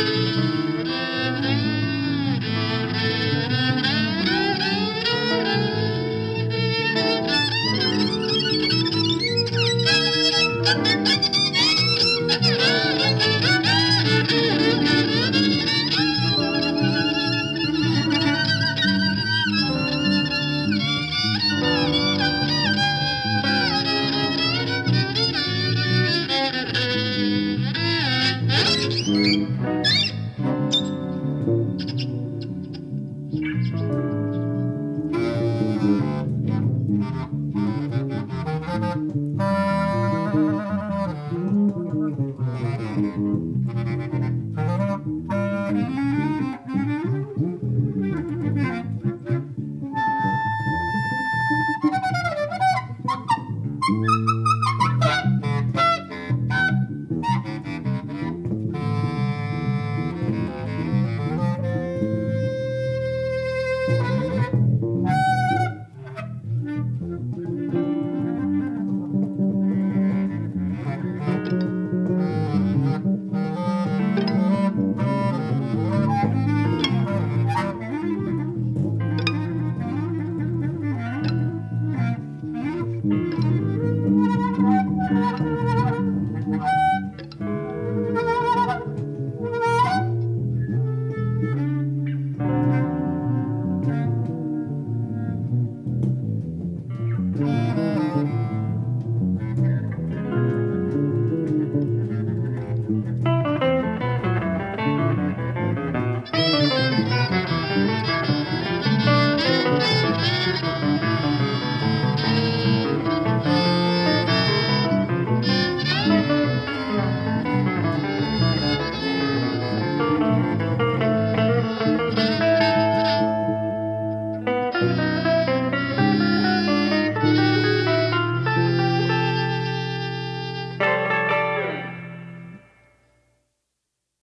Música you